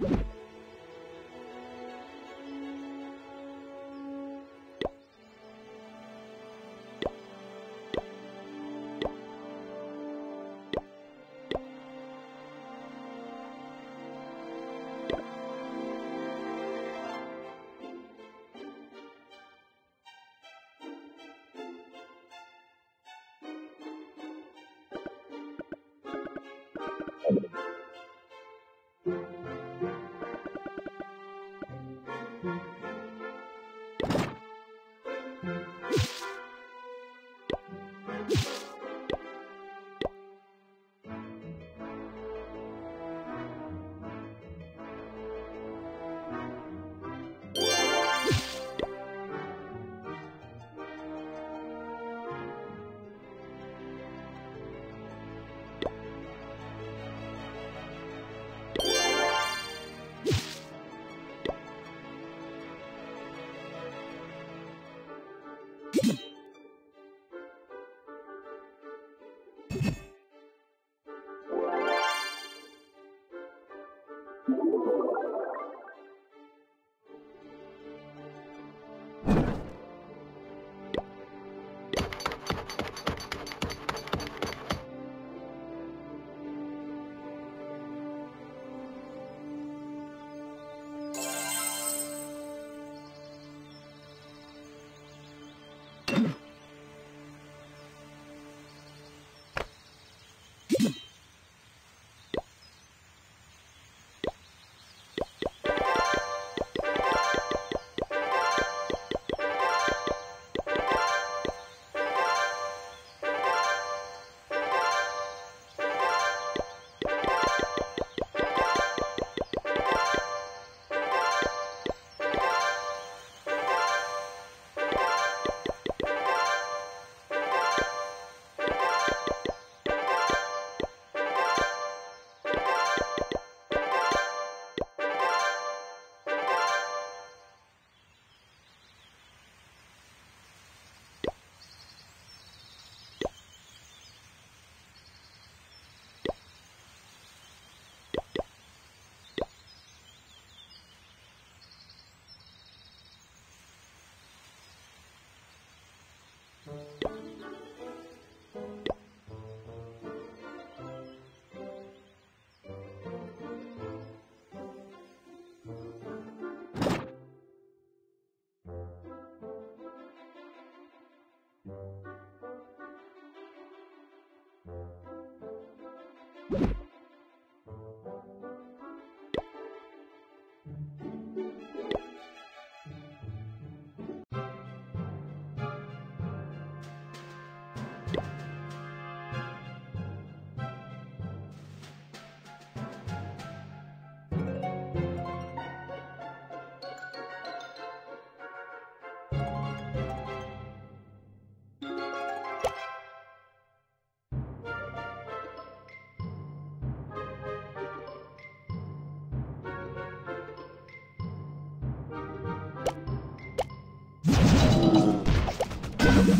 you. Yeah.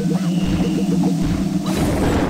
Thank you.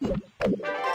Música